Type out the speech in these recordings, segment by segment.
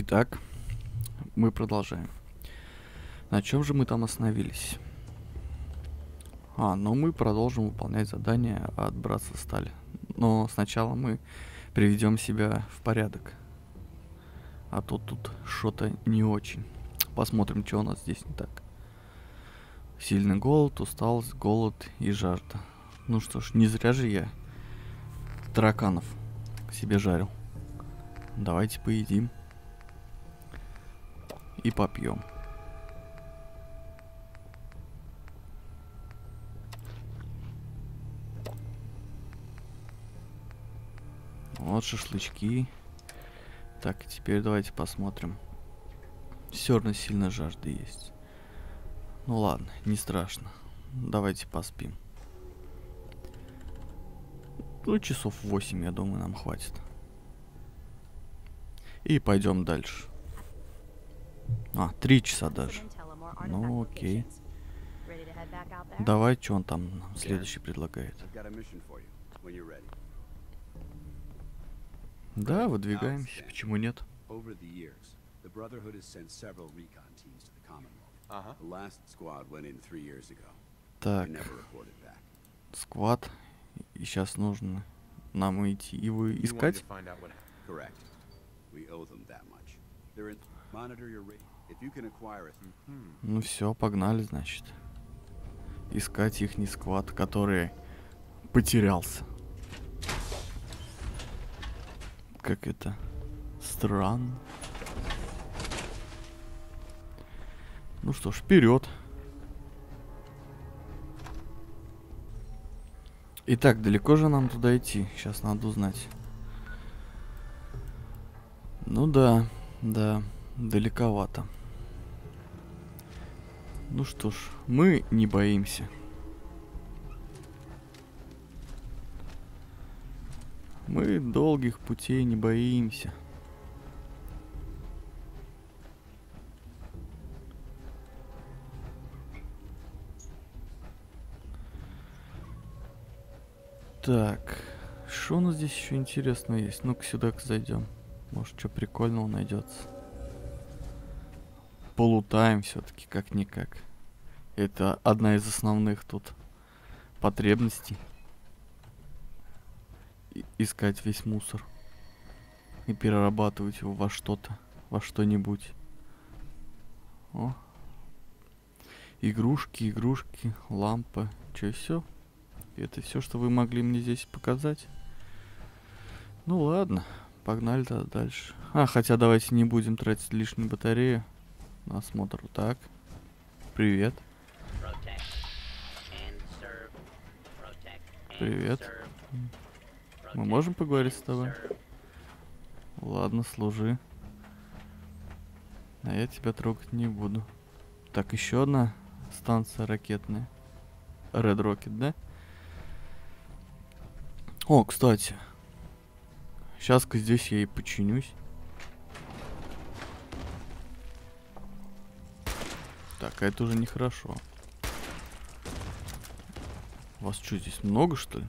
Итак, мы продолжаем. На чем же мы там остановились? А, ну мы продолжим выполнять задание от Братства Стали. Но сначала мы приведем себя в порядок. А то тут что-то не очень. Посмотрим, что у нас здесь не так. Сильный голод, усталость, голод и жажда. Ну что ж, не зря же я тараканов себе жарил. Давайте поедим. И попьем. Вот шашлычки. Так, теперь давайте посмотрим. Все равно сильно жажда есть. Ну ладно, не страшно. Давайте поспим. Ну, часов 8, я думаю, нам хватит. И пойдем дальше. А, три часа даже. Ну, окей. Давай, что он там нам следующий предлагает. Да, выдвигаемся. Почему нет? The Brotherhood has sent several recon Так. Сквад. И сейчас нужно нам идти его искать. Correct. We owe them that much. They're in... Monitor your rate. If you can acquire it. Ну все, погнали, значит. Искать их не сквад, который потерялся. Как это? Странно. Ну что ж, вперед. Итак, далеко же нам туда идти? Сейчас надо узнать. Ну да, да, далековато. Ну что ж, мы не боимся. Мы долгих путей не боимся. Так, что у нас здесь еще интересного есть? Ну-ка сюда зайдем. Может, что прикольного найдется. Полутаем все-таки, как-никак. Это одна из основных тут потребностей. И искать весь мусор. И перерабатывать его во что-то, во что-нибудь. О. Игрушки, игрушки, лампа. Че, все? Это все, что вы могли мне здесь показать? Ну ладно, погнали тогда дальше. А, хотя давайте не будем тратить лишнюю батарею на осмотр. Так, привет. Привет. Мы можем поговорить с тобой? Ладно, служи. А я тебя трогать не буду. Так, еще одна станция ракетная. Red Rocket, да? О, кстати. Сейчас-ка здесь я и починюсь. Так, а это уже нехорошо. Вас что, здесь много, что ли?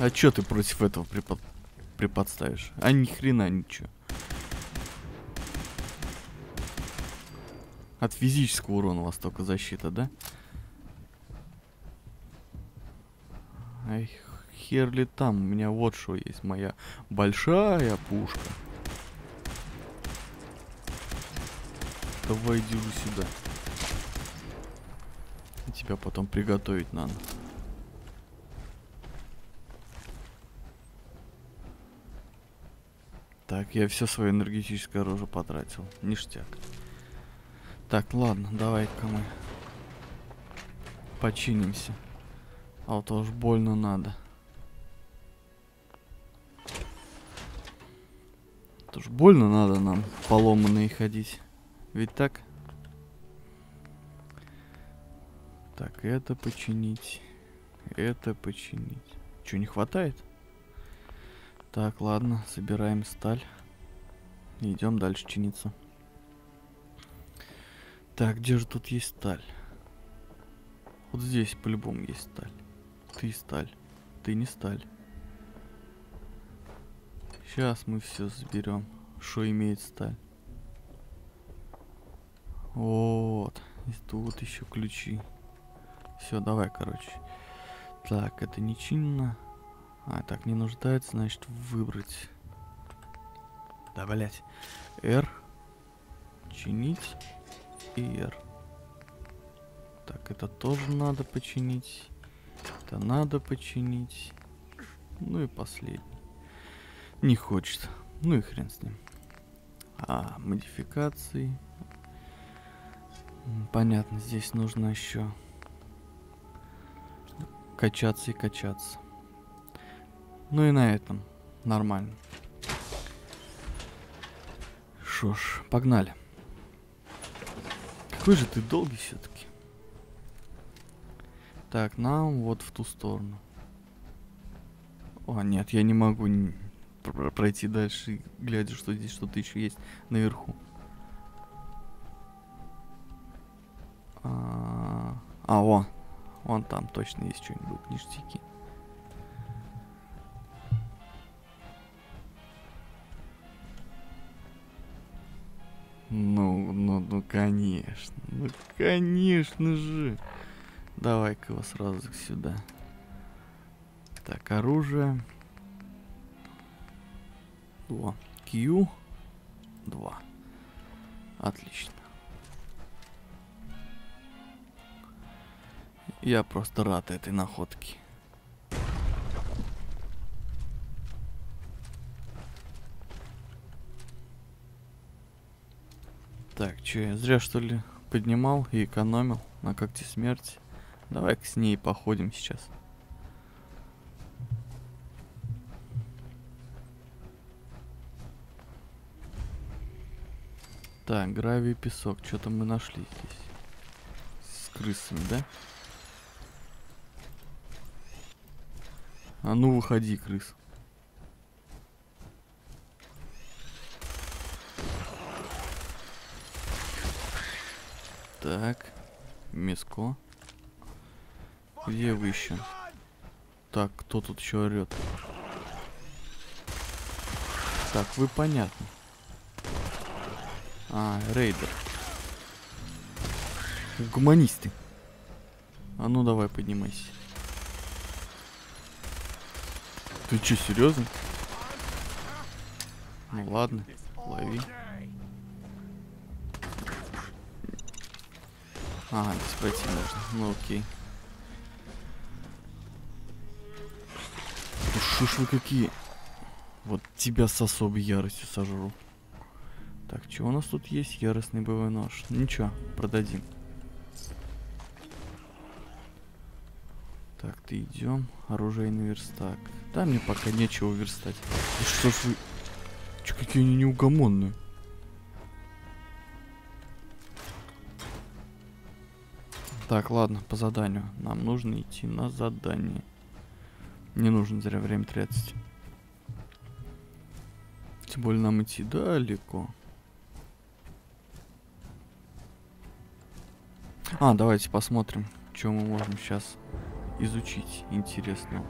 А чё ты против этого припод... приподставишь? А ни хрена ничего. От физического урона у вас только защита, да? Ай, хер ли там, у меня вот что есть, моя большая пушка. Давай же сюда. Тебя потом приготовить надо. Так, я все свое энергетическое оружие потратил. Ништяк. Так, ладно, давай-ка мы починимся. А вот уж больно надо. Это уж больно надо нам поломанные ходить. Ведь так? Так, это починить. Это починить. Что, не хватает? Так, ладно, собираем сталь. Идем дальше чиниться. Так, где же тут есть сталь? Вот здесь по-любому есть сталь. Ты сталь. Ты не сталь. Сейчас мы все заберем, что имеет сталь. Вот. И тут еще ключи. Все, давай, короче. Так, это не чинно. А, так, не нуждается, значит, выбрать. Да, блять. R. Чинить. И R. Так, это тоже надо починить. Это надо починить. Ну и последний. Не хочет. Ну и хрен с ним. А, модификации. Понятно, здесь нужно еще качаться и качаться. Ну и на этом нормально. Шо ж, погнали. Какой же ты долгий все-таки. Так, нам вот в ту сторону. О, нет, я не могу пройти дальше, глядя, что здесь что-то еще есть наверху. А, а вон. Вон там точно есть что-нибудь, ништяки. Ну, ну, ну, конечно. Ну, конечно же. Давай-ка его сразу сюда. Так, оружие. О, Q. 2. Отлично. Я просто рад этой находке. Так, что я зря что ли поднимал и экономил на когте смерти? Давай-ка с ней походим сейчас. Так, гравий, песок. Что-то мы нашли здесь. С крысами, да? А ну выходи, крыс. Так. Миско. Где вы еще? Так, кто тут еще орет? Так, вы понятно. А, рейдер. Гуманисты. А ну давай, поднимайся. Ты че, серьезно? Ну ладно, лови. Ага, здесь пройти можно. Ну окей. Ну шо ж вы какие? Вот тебя с особой яростью сожру. Так, что у нас тут есть? Яростный боевой нож. Ничего, продадим. Так, ты идем. Оружейный верстак. Да, мне пока нечего верстать. И что ж вы... Че, какие они неугомонные. Так, ладно, по заданию. Нам нужно идти на задание. Не нужно зря время тратить. Тем более нам идти далеко. А, давайте посмотрим, что мы можем сейчас изучить интересно.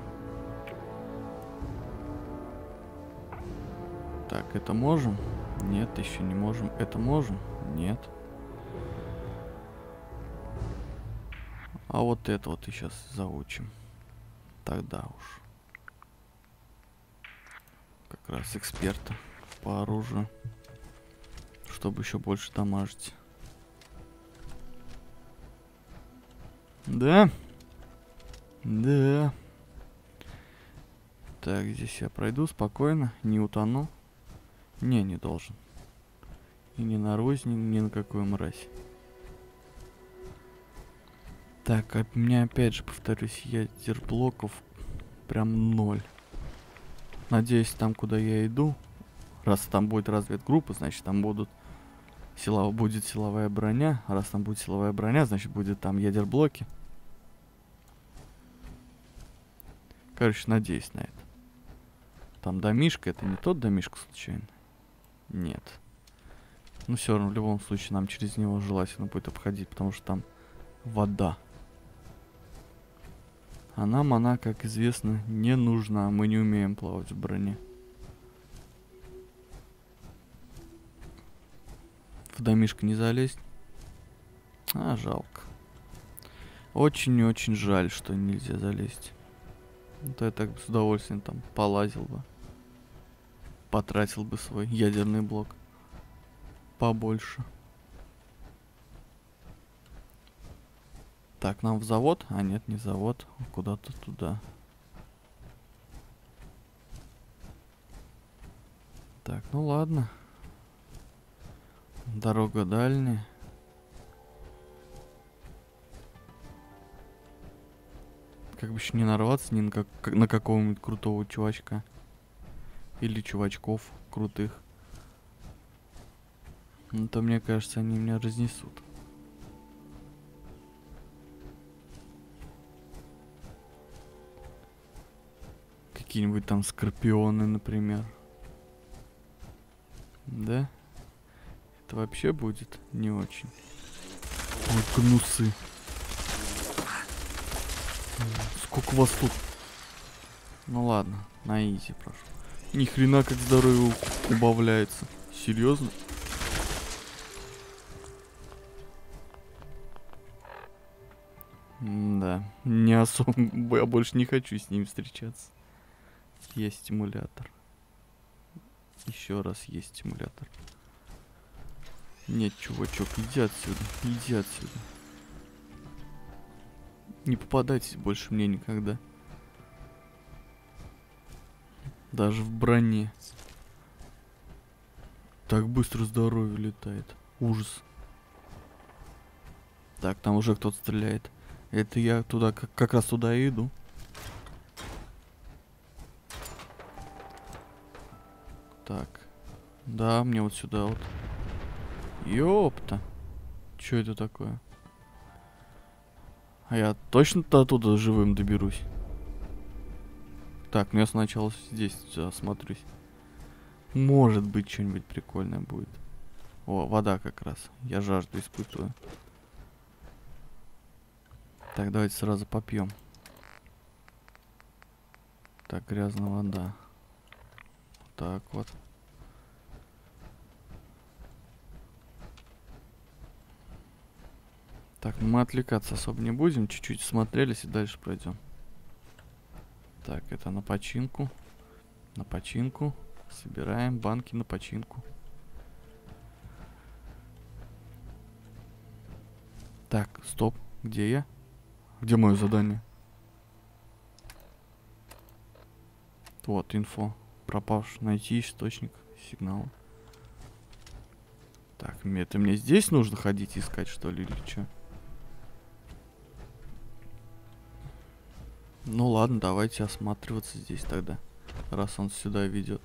Так, это можем? Нет, еще не можем. Это можем? Нет. А вот это вот и сейчас заучим. Тогда уж. Как раз эксперта по оружию. Чтобы еще больше дамажить. Да? Да. Так, здесь я пройду спокойно, не утону. Не, не должен. И ни на розни, ни на какую мразь. Так, а меня опять же, повторюсь, ядер блоков прям ноль. Надеюсь, там, куда я иду, раз там будет разведгруппа, значит, там будут сила, будет силовая броня. Раз там будет силовая броня, значит, будет там ядер блоки. Короче, надеюсь на это. Там домишка, это не тот домишка случайно? Нет. Но все равно, в любом случае, нам через него желательно будет обходить, потому что там вода. А нам она, как известно, не нужна. Мы не умеем плавать в броне. В домишко не залезть. А, жалко. Очень-очень жаль, что нельзя залезть. То я так с удовольствием там полазил бы. Потратил бы свой ядерный блок. Побольше. Так, нам в завод? А нет, не завод. Куда-то туда. Так, ну ладно. Дорога дальняя. Как бы еще не нарваться ни на, как, на какого-нибудь крутого чувачка. Или чувачков крутых. Ну то мне кажется, они меня разнесут. Какие-нибудь там скорпионы, например. Да? Это вообще будет не очень. Ой, гнусы. Сколько вас тут? Ну ладно, на изи прошу. Ни хрена как здоровье убавляется. Серьезно? да, не особо. Я больше не хочу с ним встречаться. Есть стимулятор. Еще раз есть стимулятор. Нет, чувачок, иди отсюда. Иди отсюда. Не попадайтесь больше мне никогда. Даже в броне. Так быстро здоровье летает. Ужас. Так, там уже кто-то стреляет. Это я туда, как, как раз туда и иду. Так. Да, мне вот сюда вот. Ёпта. Чё это такое? А я точно-то оттуда живым доберусь? Так, ну я сначала здесь осмотрюсь. Может быть, что-нибудь прикольное будет. О, вода как раз. Я жажду испытываю. Так, давайте сразу попьем. Так, грязная вода. Так вот. Так, ну мы отвлекаться особо не будем. Чуть-чуть смотрелись и дальше пройдем. Так, это на починку. На починку. Собираем банки на починку. Так, стоп. Где я? Где мое задание? Вот, инфо. Пропавший. Найти источник сигнала. Так, это мне здесь нужно ходить искать, что ли, или что? Ну ладно, давайте осматриваться здесь тогда, раз он сюда ведет.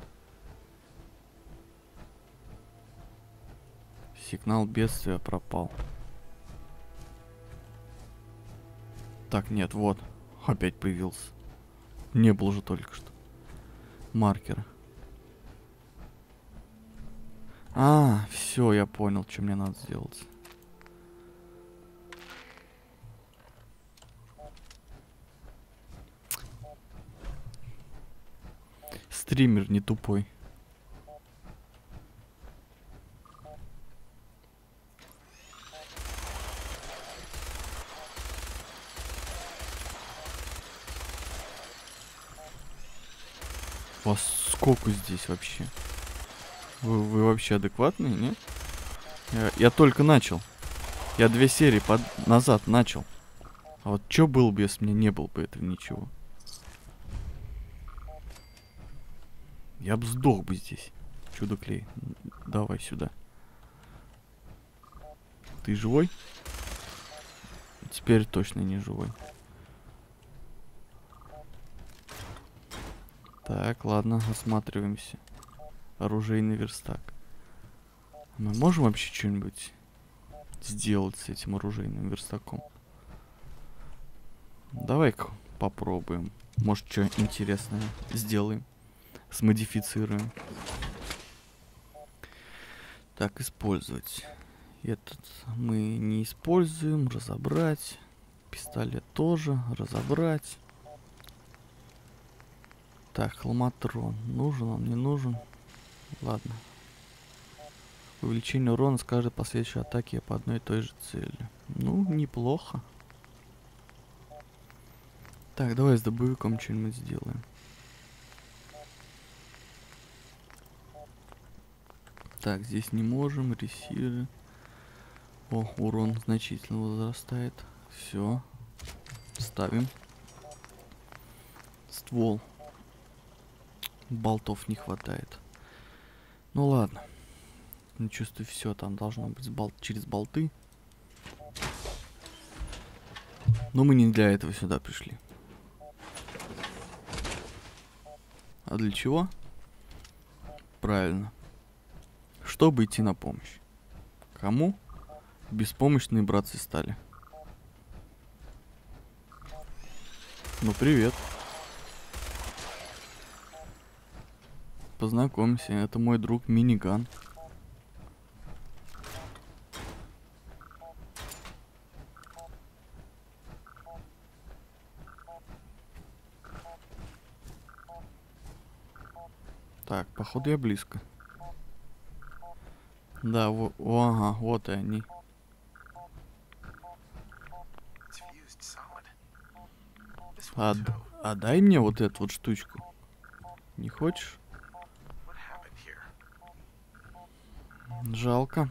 Сигнал бедствия пропал. Так, нет, вот. Опять появился. Не был же только что. Маркер. А, все, я понял, что мне надо сделать. стример не тупой. Вас сколько здесь вообще? Вы, вы вообще адекватные, нет? Я, я только начал. Я две серии под, назад начал. А вот что было бы, если мне не было бы этого ничего? Я бы сдох бы здесь. Чудо клей. Давай сюда. Ты живой? Теперь точно не живой. Так, ладно, осматриваемся. Оружейный верстак. Мы можем вообще что-нибудь сделать с этим оружейным верстаком? Давай-ка попробуем. Может, что интересное сделаем смодифицируем. Так, использовать. Этот мы не используем. Разобрать. Пистолет тоже. Разобрать. Так, хламатрон. Нужен он, не нужен? Ладно. Увеличение урона с каждой последующей атаки по одной и той же цели. Ну, неплохо. Так, давай с добовиком что-нибудь сделаем. Так, здесь не можем, ресиры. О, урон значительно возрастает. Все. Ставим. Ствол. Болтов не хватает. Ну ладно. Не чувствую, все там должно быть бол через болты. Но мы не для этого сюда пришли. А для чего? Правильно. Чтобы идти на помощь. Кому? Беспомощные братцы стали. Ну, привет. Познакомься, это мой друг Миниган. Так, походу я близко. Да, во, о, ага, вот и они. А, а дай мне вот эту вот штучку. Не хочешь? Жалко.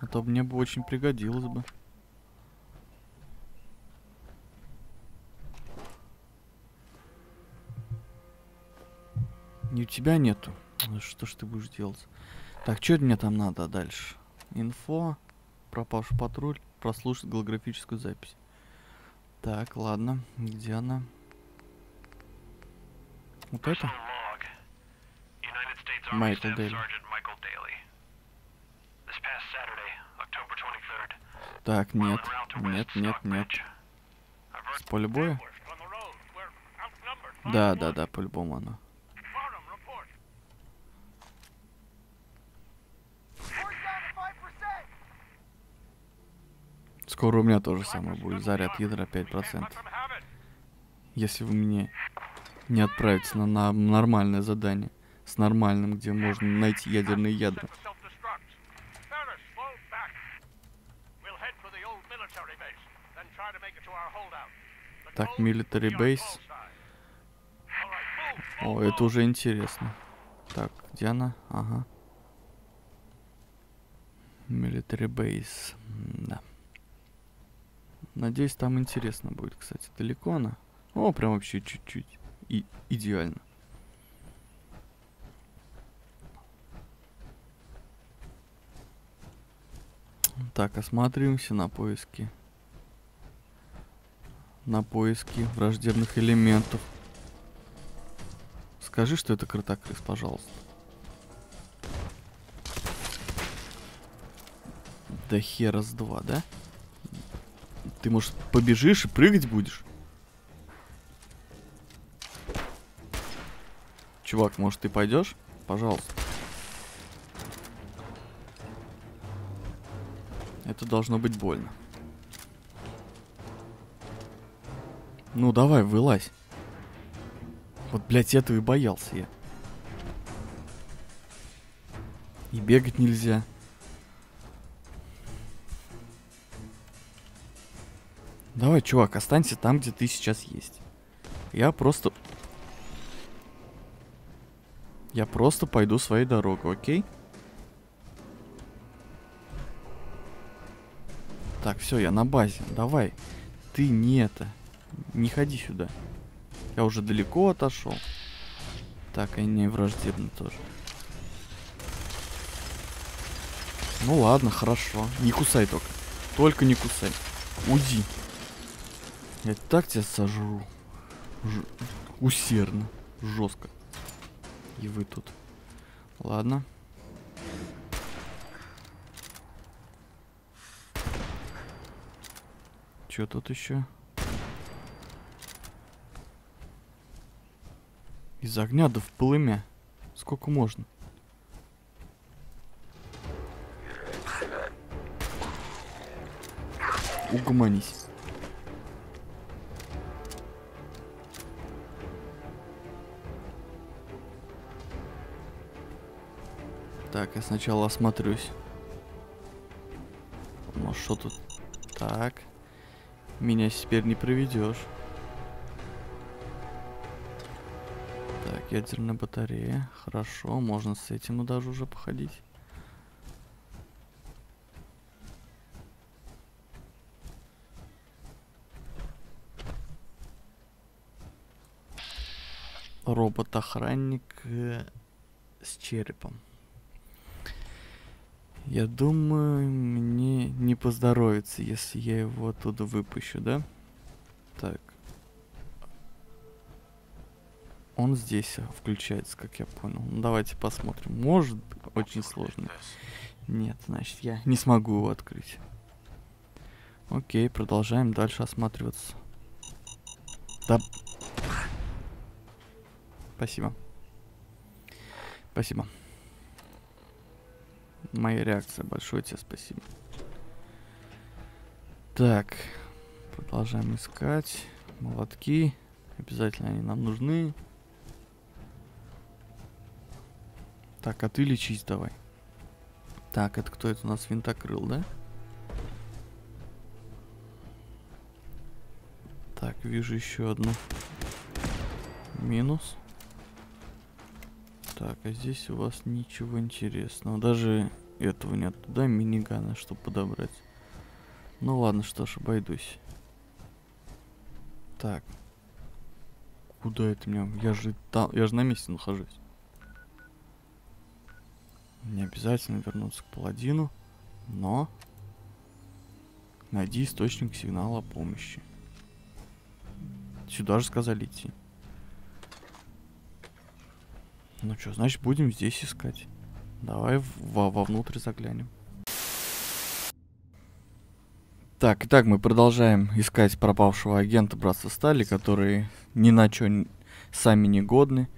А то мне бы очень пригодилось бы. Не у тебя нету. Ну, что ж ты будешь делать? Так, что мне там надо дальше? Инфо, пропавший патруль, прослушать голографическую запись. Так, ладно. Где она? Вот это? Майкл Дейли. Так, нет. Нет, нет, нет. С поля боя? Да, да, да, по-любому она. Скоро у меня тоже самое будет. Заряд ядра 5%. Если вы мне не отправите на, на нормальное задание. С нормальным, где можно найти ядерные ядра. Так, military base. О, это уже интересно. Так, где она? Ага. Military base. Да. Надеюсь, там интересно будет, кстати. Далеко она? О, прям вообще чуть-чуть. И идеально. Так, осматриваемся на поиски. На поиски враждебных элементов. Скажи, что это кротокрыс, пожалуйста. Да хера с два, да? Ты, может, побежишь и прыгать будешь? Чувак, может, ты пойдешь? Пожалуйста. Это должно быть больно. Ну, давай, вылазь. Вот, блядь, этого и боялся я. И бегать нельзя. Давай, чувак, останься там, где ты сейчас есть. Я просто... Я просто пойду своей дорогой, окей? Так, все, я на базе. Давай. Ты не это. Не ходи сюда. Я уже далеко отошел. Так, они враждебны тоже. Ну ладно, хорошо. Не кусай только. Только не кусай. Уйди. Я так тебя сожру. Ж... Усердно. Жестко. И вы тут. Ладно. Что тут еще? Из огня да в полымя. Сколько можно? Угомонись. Так, я сначала осмотрюсь. Ну что тут? Так. Меня теперь не проведешь. Ядерная батарея. Хорошо, можно с этим даже уже походить. Робот-охранник э, с черепом. Я думаю, мне не поздоровится, если я его оттуда выпущу, да? Так. Он здесь включается, как я понял. Ну, давайте посмотрим. Может, очень сложно. Нет, значит, я не смогу его открыть. Окей, продолжаем дальше осматриваться. Да. Спасибо. Спасибо. Моя реакция. Большое тебе спасибо. Так. Продолжаем искать. Молотки. Обязательно они нам нужны. Так, а ты лечись давай. Так, это кто это у нас винтокрыл, да? Так, вижу еще одну. Минус. Так, а здесь у вас ничего интересного. Даже этого нет. Да, минигана, чтобы подобрать. Ну ладно, что ж, обойдусь. Так. Куда это меня? Я же там, я же на месте нахожусь. Не обязательно вернуться к паладину, но найди источник сигнала помощи. Сюда же сказали идти. Ну что, значит, будем здесь искать. Давай во вовнутрь заглянем. Так, итак, мы продолжаем искать пропавшего агента Братства Стали, которые ни на что сами не годны.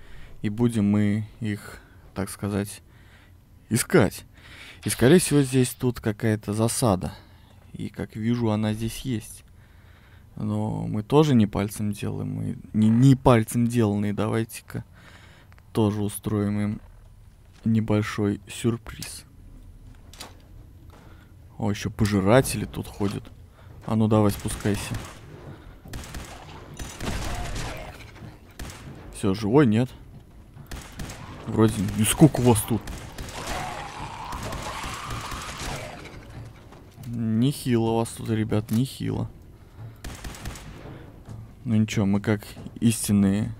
И будем мы их, так сказать, искать. И, скорее всего, здесь тут какая-то засада. И, как вижу, она здесь есть. Но мы тоже не пальцем делаем. Мы не, не пальцем деланные. Давайте-ка тоже устроим им небольшой сюрприз. О, еще пожиратели тут ходят. А ну давай спускайся. Все, живой, нет? Вроде... И сколько у вас тут? Нехило вас тут, ребят, нехило. Ну ничего, мы как истинные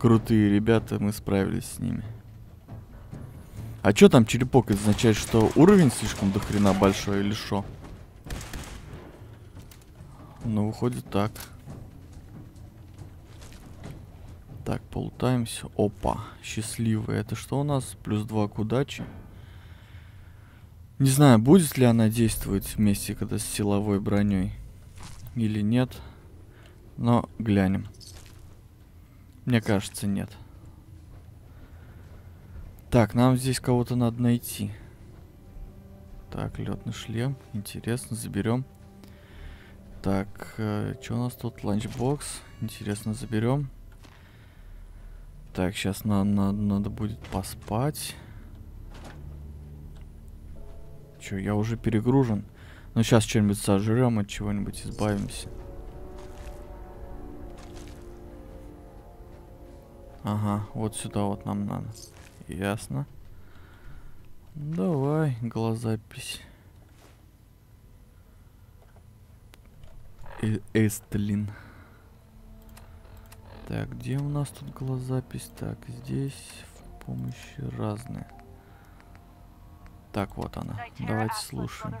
крутые ребята, мы справились с ними. А что там черепок означает, что уровень слишком дохрена большой или что? Ну, выходит так. Так, полутаемся. Опа, счастливый. Это что у нас? Плюс два к удаче. Не знаю, будет ли она действовать вместе, когда с силовой броней. Или нет. Но глянем. Мне кажется, нет. Так, нам здесь кого-то надо найти. Так, летный шлем. Интересно, заберем. Так, э, что у нас тут? Ланчбокс. Интересно, заберем. Так, сейчас на, на, надо будет поспать. Че, я уже перегружен. Ну, сейчас что-нибудь сожрем, от чего-нибудь избавимся. Ага, вот сюда вот нам надо. Ясно. Давай, глазапись. Э Эстлин. Так, где у нас тут глазапись? Так, здесь в помощи разные. Так, вот она. Давайте слушаем.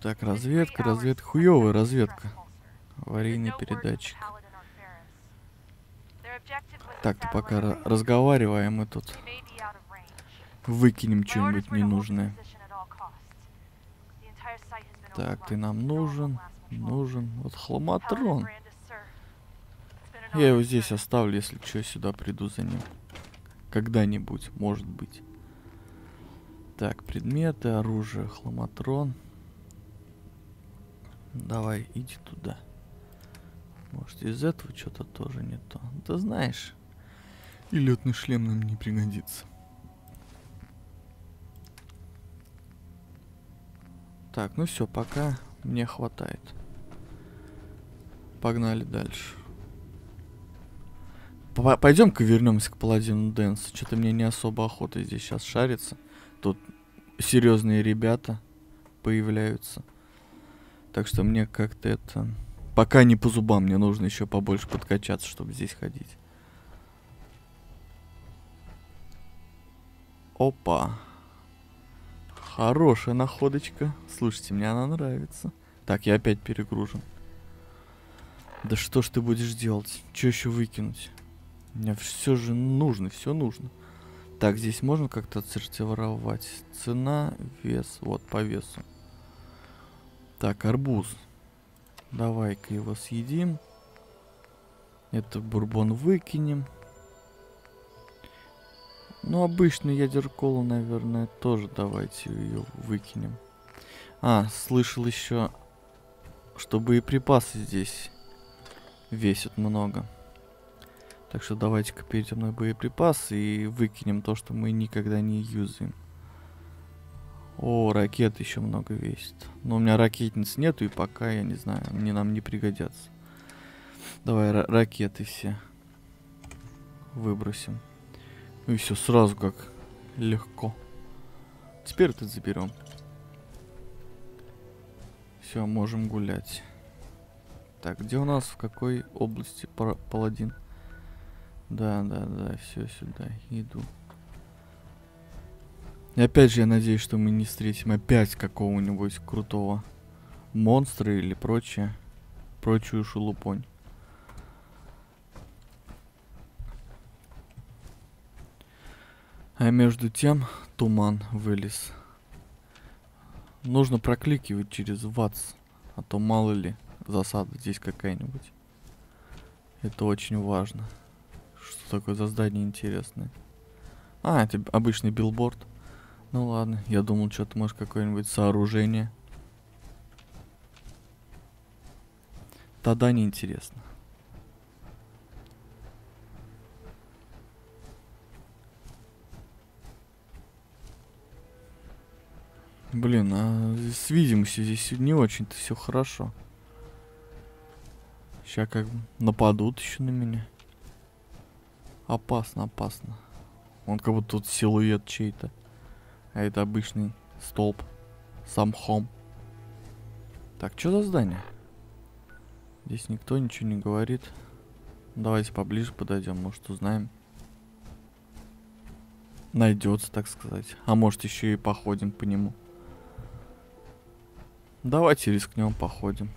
Так, разведка, разведка. Хуёвая разведка. Аварийный передатчик. Так, ты пока разговариваем, мы тут выкинем что-нибудь ненужное. Так, ты нам нужен, нужен. Вот хламатрон. Я его здесь оставлю, если что, сюда приду за ним. Когда-нибудь, может быть. Так, предметы, оружие, хламатрон. Давай, иди туда. Может, из этого что-то тоже не то. Ты знаешь, и летный шлем нам не пригодится. Так, ну все, пока мне хватает. Погнали дальше. Пойдем-ка вернемся к паладину Дэнс. Что-то мне не особо охота здесь сейчас шариться. Тут серьезные ребята появляются. Так что мне как-то это... Пока не по зубам, мне нужно еще побольше подкачаться, чтобы здесь ходить. Опа. Хорошая находочка. Слушайте, мне она нравится. Так, я опять перегружен. Да что ж ты будешь делать? Что еще выкинуть? Мне все же нужно, все нужно. Так, здесь можно как-то отсортировать. Цена, вес, вот по весу. Так, арбуз. Давай-ка его съедим. Это бурбон выкинем. Ну, обычную ядерколу, наверное, тоже давайте ее выкинем. А, слышал еще, что боеприпасы здесь весят много. Так что давайте-ка перейдем на боеприпасы и выкинем то, что мы никогда не юзаем. О, ракет еще много весит. Но у меня ракетниц нету, и пока, я не знаю, они нам не пригодятся. Давай ракеты все выбросим. Ну и все, сразу как легко. Теперь это заберем. Все, можем гулять. Так, где у нас, в какой области паладин? Да, да, да, все сюда, иду. И опять же, я надеюсь, что мы не встретим опять какого-нибудь крутого монстра или прочее. Прочую шелупонь. А между тем туман вылез. Нужно прокликивать через ВАЦ, а то мало ли засада здесь какая-нибудь. Это очень важно. Что такое за здание интересное? А, это обычный билборд. Ну ладно, я думал, что-то может какое-нибудь сооружение. Тогда неинтересно. Блин, а с видимостью здесь не очень-то все хорошо. Сейчас как нападут еще на меня. Опасно, опасно. Он как будто тут силуэт чей-то. А это обычный столб. Сам хом. Так, что за здание? Здесь никто ничего не говорит. Давайте поближе подойдем, может узнаем. Найдется, так сказать. А может еще и походим по нему. Давайте рискнем, походим.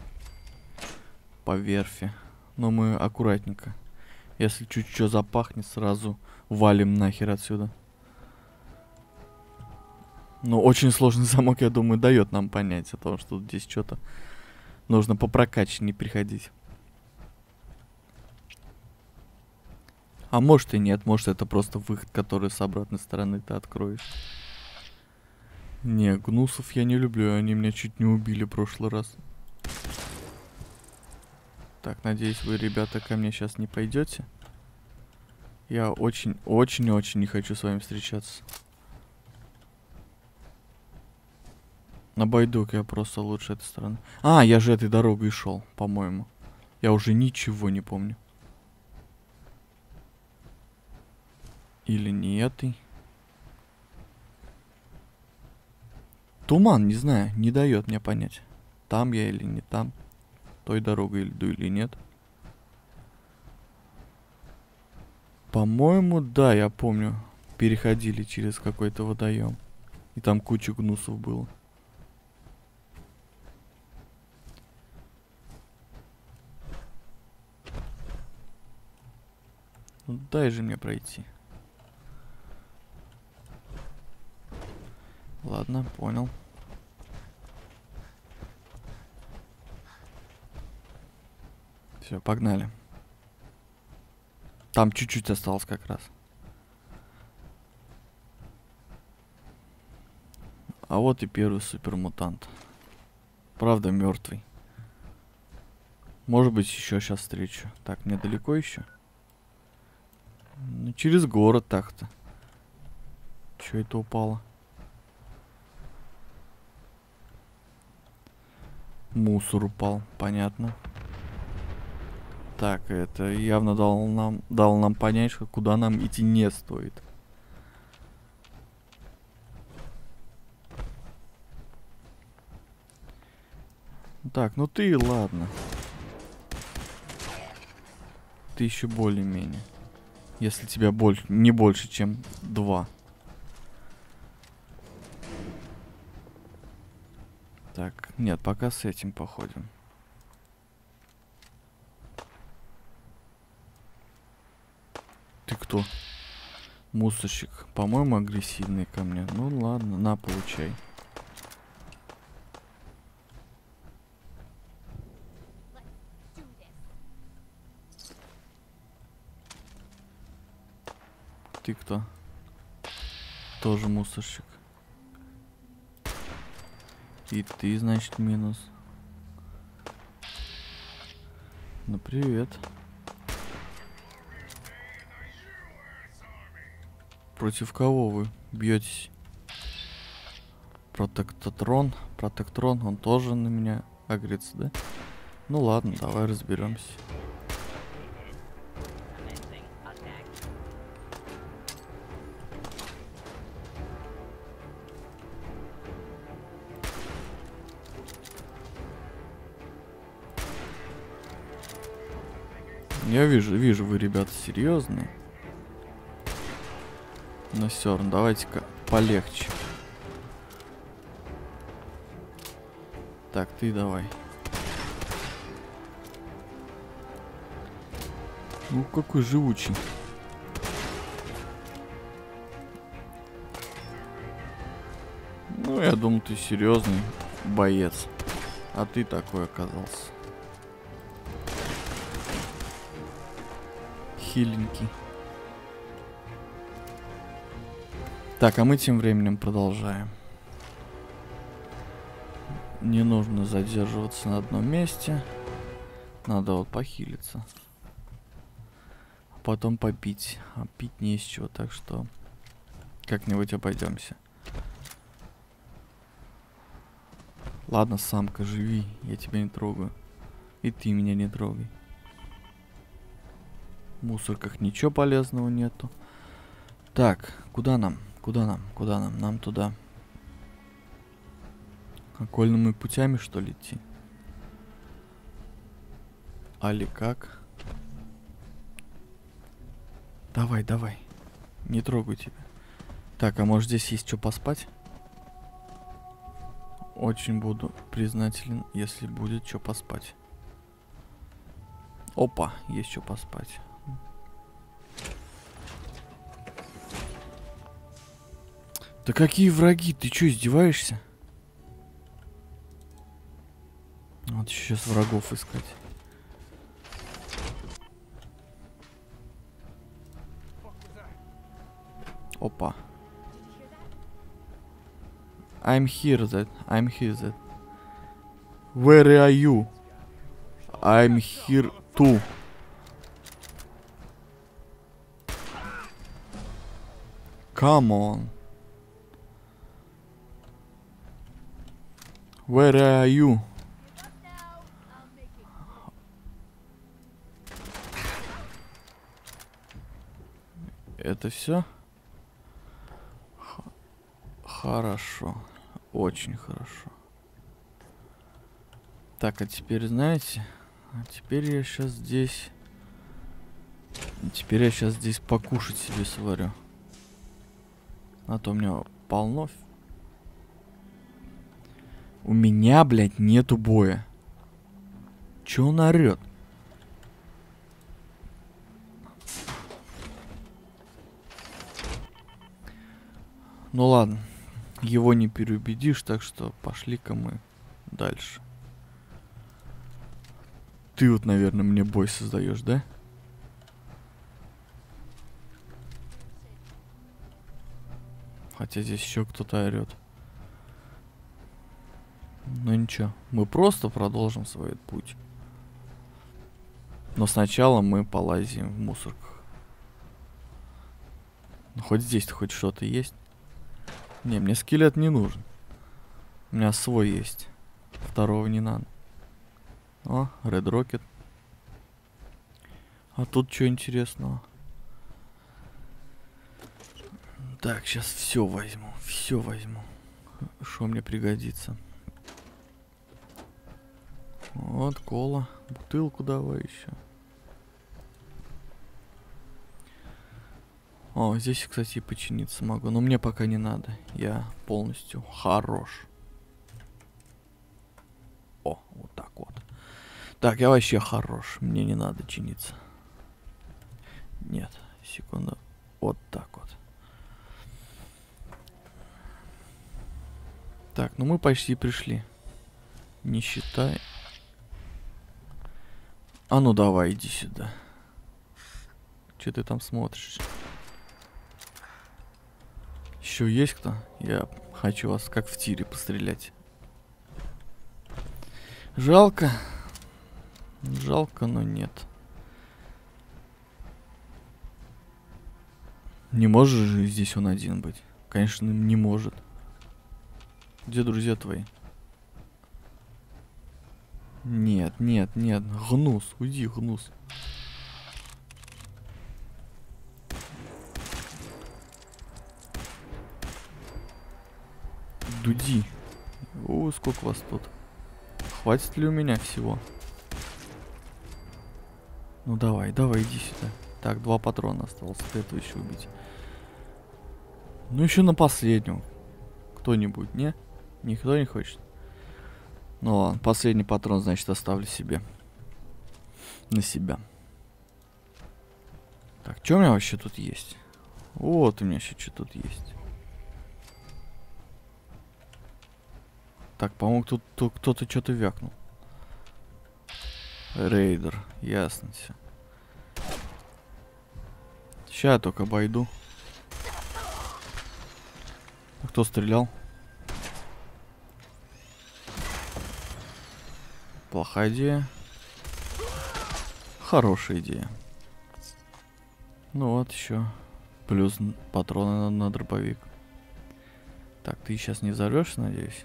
По верфи. Но мы аккуратненько. Если чуть что запахнет, сразу валим нахер отсюда. Ну, очень сложный замок, я думаю, дает нам понять о том, что здесь что-то нужно по не приходить. А может и нет, может это просто выход, который с обратной стороны ты откроешь. Не, гнусов я не люблю, они меня чуть не убили в прошлый раз. Так, надеюсь, вы, ребята, ко мне сейчас не пойдете. Я очень, очень, очень не хочу с вами встречаться. Обойду-ка я просто лучше этой стороны. А, я же этой дорогой шел, по-моему. Я уже ничего не помню. Или не этой. Туман, не знаю, не дает мне понять. Там я или не там. Той дорогой иду или нет. По-моему, да, я помню. Переходили через какой-то водоем. И там куча гнусов было. Ну дай же мне пройти. Ладно, понял. Все, погнали. Там чуть-чуть осталось как раз. А вот и первый супермутант. Правда, мертвый. Может быть, еще сейчас встречу. Так, мне далеко еще? Ну, через город так-то. Че это упало? Мусор упал, понятно. Так, это явно дал нам, дал нам понять, что куда нам идти не стоит. Так, ну ты ладно. Ты еще более-менее. Если тебя больше, не больше, чем два. Так, нет, пока с этим походим. Ты кто? Мусорщик. По-моему, агрессивный ко мне. Ну ладно, на, получай. Ты кто? Тоже мусорщик. И ты, значит, минус. Ну, привет. Против кого вы бьетесь? Протектотрон. Протектрон, он тоже на меня агрится, да? Ну ладно, давай разберемся. Я вижу, вижу, вы, ребята, серьезные. Но все равно, давайте-ка полегче. Так, ты давай. Ну, какой живучий. Ну, я думал, ты серьезный боец. А ты такой оказался. хиленький. Так, а мы тем временем продолжаем. Не нужно задерживаться на одном месте. Надо вот похилиться. А потом попить. А пить не из чего, так что как-нибудь обойдемся. Ладно, самка, живи, я тебя не трогаю. И ты меня не трогай. В мусорках ничего полезного нету. Так, куда нам? Куда нам? Куда нам? Нам туда. Окольными путями, что ли, идти? Али как? Давай, давай. Не трогай тебя. Так, а может здесь есть что поспать? Очень буду признателен, если будет что поспать. Опа, есть что поспать. Да какие враги? Ты что, издеваешься? Вот сейчас врагов искать. Опа. I'm here that. I'm here that. Where are you? I'm here too. Come on. Where are you? Это все? Хорошо. Очень хорошо. Так, а теперь, знаете, а теперь я сейчас здесь... Теперь я сейчас здесь покушать себе сварю. А то у меня полно у меня, блядь, нету боя. Чё он орёт? Ну ладно, его не переубедишь, так что пошли-ка мы дальше. Ты вот, наверное, мне бой создаешь, да? Хотя здесь еще кто-то орет. Ну ничего, мы просто продолжим свой путь. Но сначала мы полазим в мусорках. Ну, хоть здесь-то хоть что-то есть. Не, мне скелет не нужен. У меня свой есть. Второго не надо. О, Red Rocket. А тут что интересного? Так, сейчас все возьму. Все возьму. Что мне пригодится. Вот, кола. Бутылку давай еще. О, здесь, кстати, починиться могу. Но мне пока не надо. Я полностью хорош. О, вот так вот. Так, я вообще хорош. Мне не надо чиниться. Нет, секунду. Вот так вот. Так, ну мы почти пришли. Не считай. А ну давай, иди сюда. Че ты там смотришь? Еще есть кто? Я хочу вас как в тире пострелять. Жалко. Жалко, но нет. Не может же здесь он один быть. Конечно, не может. Где друзья твои? Нет, нет, нет. Гнус, уйди, гнус. Дуди. О, сколько вас тут. Хватит ли у меня всего? Ну давай, давай, иди сюда. Так, два патрона осталось. Ты этого еще убить. Ну еще на последнюю. Кто-нибудь, не? Никто не хочет? Ну ладно, последний патрон, значит, оставлю себе. На себя. Так, что у меня вообще тут есть? Вот у меня еще что тут есть. Так, по-моему, тут, тут кто-то что-то вякнул. Рейдер, ясно все. Сейчас я только обойду. А кто стрелял? Плохая идея. Хорошая идея. Ну вот еще. Плюс патроны на, на дробовик. Так, ты сейчас не взорвешься, надеюсь?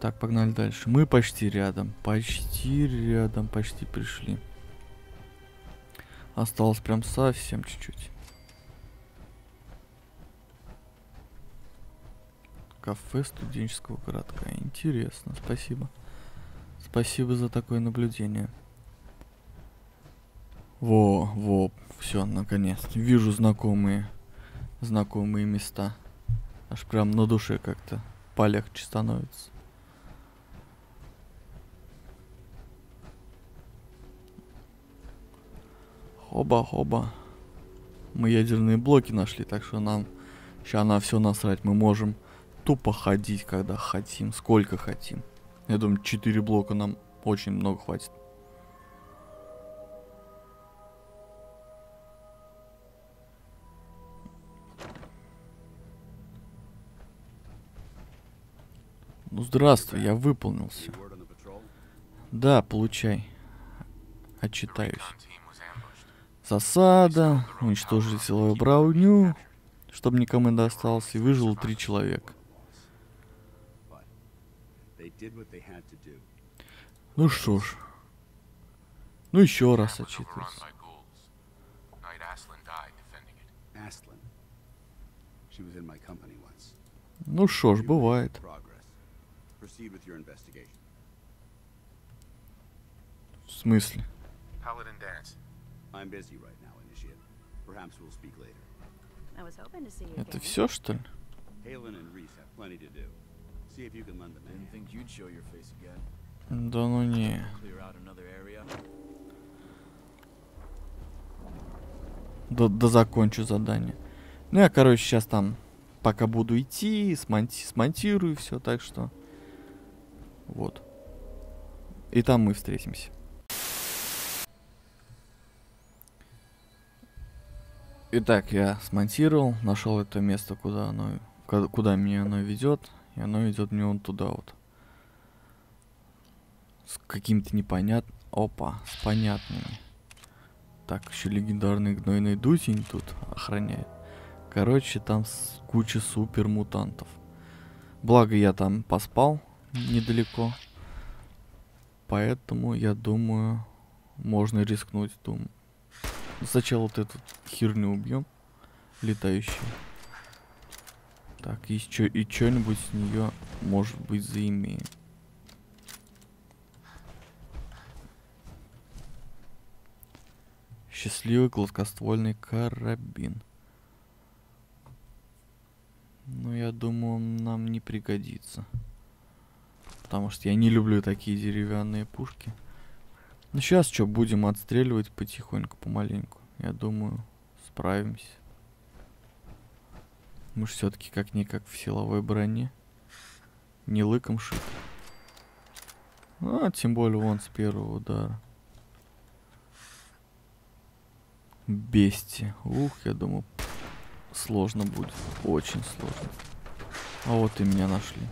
Так, погнали дальше. Мы почти рядом. Почти рядом. Почти пришли. Осталось прям совсем чуть-чуть. Кафе студенческого городка. Интересно, спасибо. Спасибо за такое наблюдение. Во, во, все, наконец. Вижу знакомые, знакомые места. Аж прям на душе как-то полегче становится. Хоба-хоба. Мы ядерные блоки нашли, так что нам сейчас на все насрать. Мы можем тупо ходить, когда хотим, сколько хотим. Я думаю, 4 блока нам очень много хватит. Ну здравствуй, я выполнился. Да, получай. Отчитаюсь. Засада, уничтожили силовую брауню, чтобы никому не достался, и выжило три человека. Ну что ж. Ну еще раз отчитываюсь. Ну что ж, бывает. В смысле? Это все, что ли? Да ну не. Да, да закончу задание. Ну я, короче, сейчас там пока буду идти, смонти смонтирую все, так что вот. И там мы встретимся. Итак, я смонтировал, нашел это место, куда оно, куда меня оно ведет, и оно идет мне вон туда вот. С каким-то непонятным... Опа, с понятными. Так, еще легендарный гнойный дутень тут охраняет. Короче, там куча супер мутантов. Благо я там поспал недалеко. Поэтому, я думаю, можно рискнуть. Думаю. Сначала вот эту херню убьем. Летающую. Так, и, чё, и что-нибудь с нее, может быть, заимеем. Счастливый гладкоствольный карабин. Ну, я думаю, он нам не пригодится. Потому что я не люблю такие деревянные пушки. Ну, сейчас что, будем отстреливать потихоньку, помаленьку. Я думаю, справимся. Мы же все-таки как-никак в силовой броне. Не лыком шит. А, тем более он с первого удара. Бести. Ух, я думаю, сложно будет. Очень сложно. А вот и меня нашли.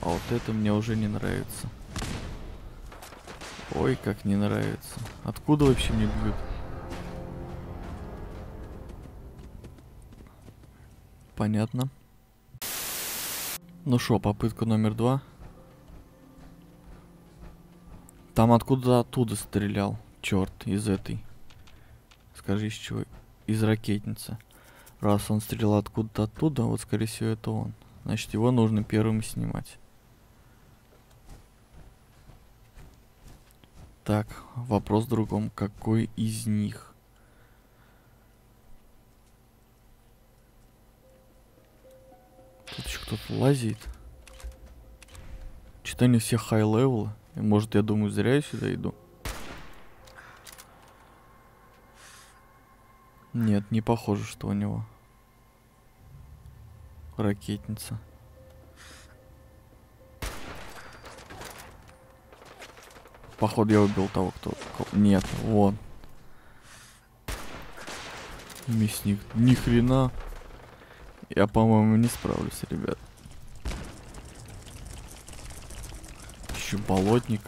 А вот это мне уже не нравится. Ой, как не нравится. Откуда вообще мне бьют? Понятно. Ну что, попытка номер два. Там откуда оттуда стрелял. Черт, из этой. Скажи, из чего? Из ракетницы. Раз он стрелял откуда-то оттуда, вот скорее всего это он. Значит, его нужно первым снимать. Так, вопрос в другом. Какой из них? Тут еще кто-то лазит. Что-то они все high-level а. Может, я думаю, зря я сюда иду. Нет, не похоже, что у него ракетница. Походу я убил того, кто... Нет, вон. Мясник. Ни хрена. Я, по-моему, не справлюсь, ребят. Еще болотник.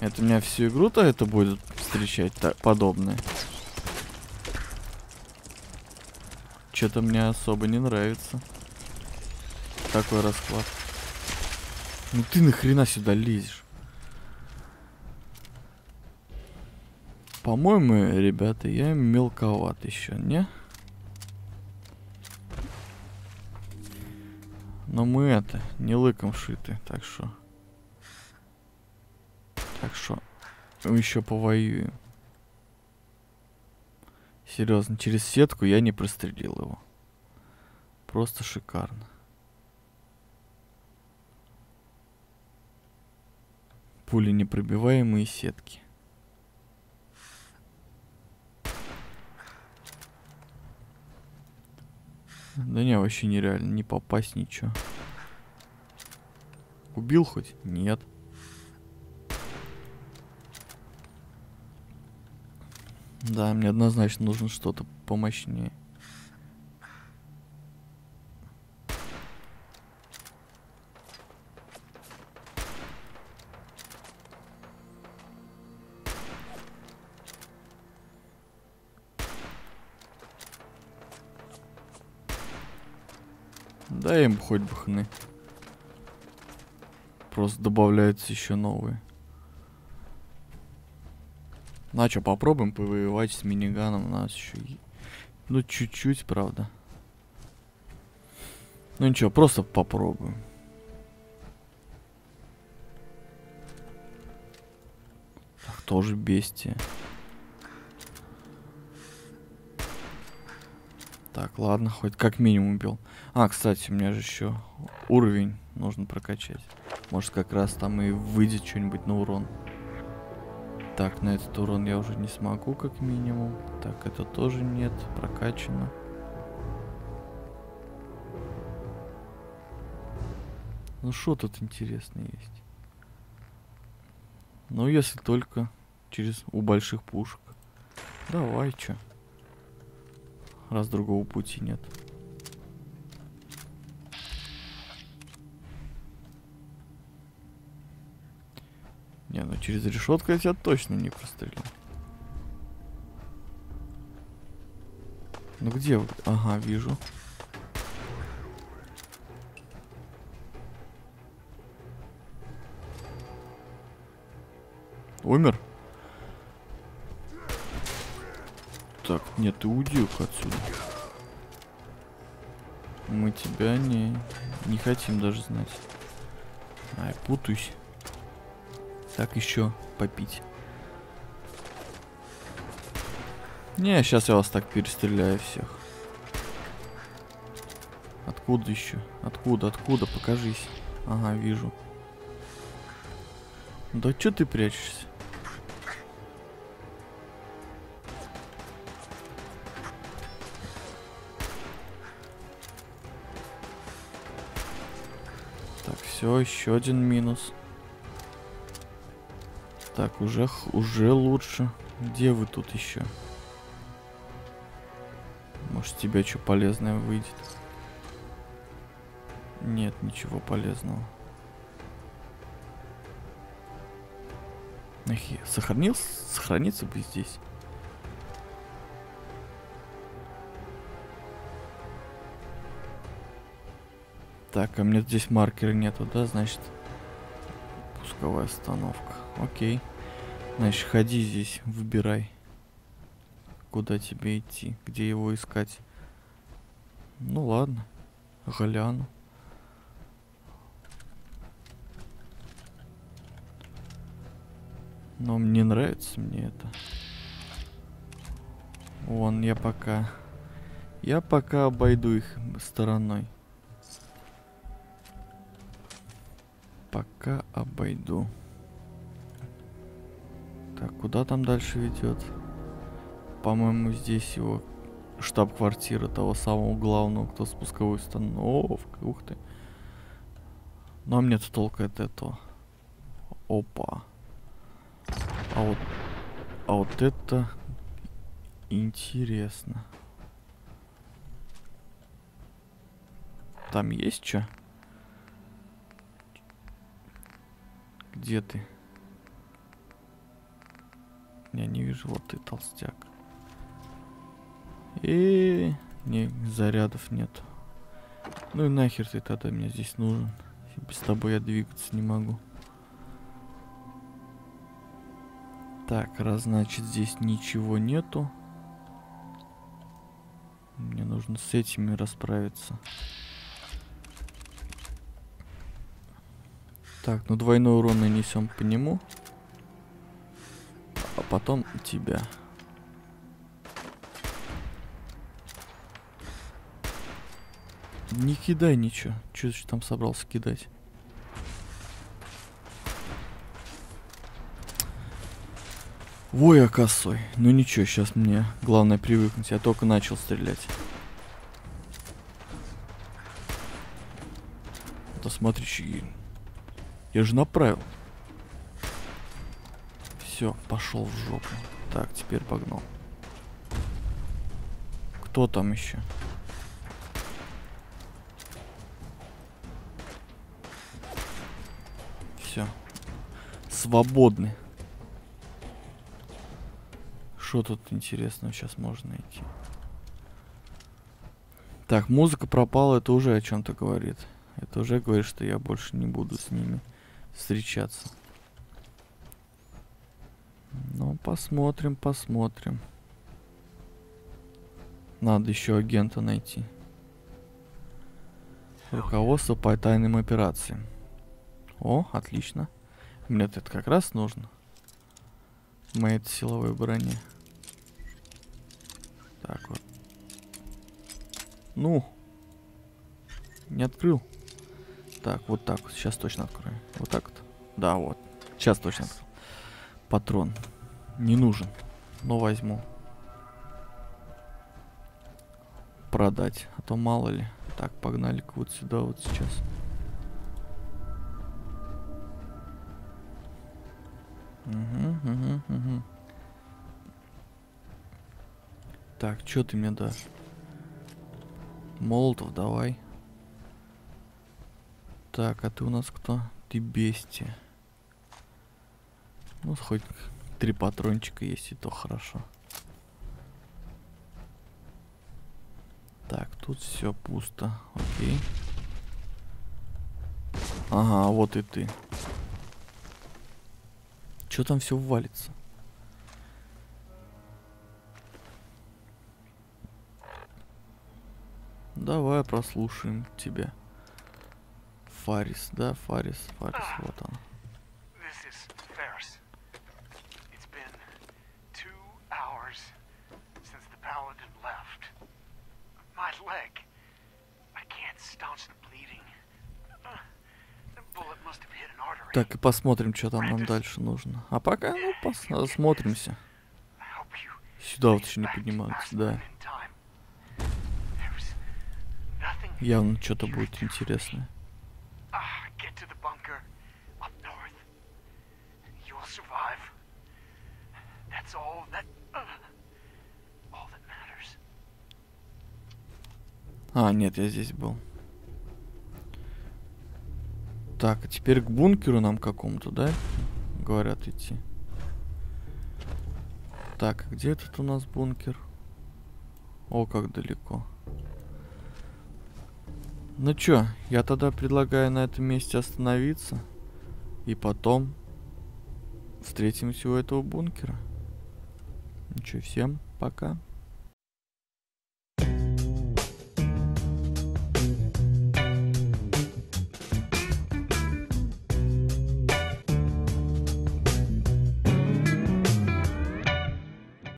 Это меня всю игру-то это будет встречать так, подобное. Что-то мне особо не нравится. Такой расклад. Ну ты нахрена сюда лезешь? По-моему, ребята, я мелковат еще, не? Но мы это, не лыком шиты, так что... Так что еще повоюем. Серьезно, через сетку я не прострелил его. Просто шикарно. Пули непробиваемые сетки. Да не, вообще нереально, не попасть ничего. Убил хоть? Нет. Да, мне однозначно нужно что-то помощнее. Да им хоть бы хны. Просто добавляются еще новые. Ну а что, попробуем повоевать с миниганом. У нас еще... Ну, чуть-чуть, правда. Ну ничего, просто попробуем. Так, тоже бестия. Так, ладно, хоть как минимум убил. А, кстати, у меня же еще уровень нужно прокачать. Может, как раз там и выйдет что-нибудь на урон. Так, на этот урон я уже не смогу, как минимум. Так, это тоже нет, прокачано. Ну, что тут интересно есть? Ну, если только через у больших пушек. Давай, чё. Раз другого пути нет. Не, ну через решетку я тебя точно не прострелю. Ну где вы? Ага, вижу. Умер? Так, нет, ты уйди отсюда. Мы тебя не, не хотим даже знать. Ай, путаюсь. Так, еще попить. Не, сейчас я вас так перестреляю всех. Откуда еще? Откуда, откуда? Покажись. Ага, вижу. Да что ты прячешься? Все, еще один минус. Так, уже, уже лучше. Где вы тут еще? Может, тебя что полезное выйдет? Нет, ничего полезного. Эх, сохранился, сохраниться бы здесь. Так, а мне здесь маркера нету, да, значит? Пусковая остановка. Окей. Значит, ходи здесь, выбирай. Куда тебе идти, где его искать. Ну ладно, гляну. Но мне нравится мне это. Вон, я пока... Я пока обойду их стороной. Пока обойду. Так, куда там дальше ведет? По-моему, здесь его штаб-квартира того самого главного, кто спусковой установка. Ух ты. Но мне-то толка от этого. Опа. А вот, а вот это интересно. Там есть что? Где ты? Я не вижу, вот ты толстяк. И не, зарядов нет. Ну и нахер ты тогда мне здесь нужен. Без тобой я двигаться не могу. Так, раз значит здесь ничего нету. Мне нужно с этими расправиться. Так, ну двойной урон нанесем по нему а потом тебя. Не кидай ничего. Что ты там собрался кидать? Ой, я косой. Ну ничего, сейчас мне главное привыкнуть. Я только начал стрелять. Да смотри, я же направил. Все, пошел в жопу. Так, теперь погнал. Кто там еще? Все. Свободны. Что тут интересного сейчас можно найти? Так, музыка пропала, это уже о чем-то говорит. Это уже говорит, что я больше не буду с ними встречаться. Ну, посмотрим, посмотрим. Надо еще агента найти. Руководство по тайным операциям. О, отлично. Мне это как раз нужно. Моей силовой броне. Так вот. Ну. Не открыл. Так, вот так. Сейчас точно открою. Вот так вот. Да, вот. Сейчас точно открыл. Патрон. Не нужен. Но возьму. Продать. А то мало ли. Так, погнали-ка вот сюда вот сейчас. Угу, угу, угу. Так, что ты мне дашь? Молотов давай. Так, а ты у нас кто? Ты бестия. Ну, хоть три патрончика есть, и то хорошо. Так, тут все пусто. Окей. Ага, вот и ты. Че там все валится? Давай прослушаем тебя. Фарис, да, Фарис, Фарис, А. вот он. Uh. Так, и посмотрим, что там нам дальше нужно. А пока, ну, пос- осмотримся. I hope you Сюда вот еще не поднимаются, да. Явно что-то будет интересное. А, нет, я здесь был. Так, а теперь к бункеру нам какому-то, да? Говорят идти. Так, а где этот у нас бункер? О, как далеко. Ну чё, я тогда предлагаю на этом месте остановиться. И потом встретимся у этого бункера. Ну чё, всем пока.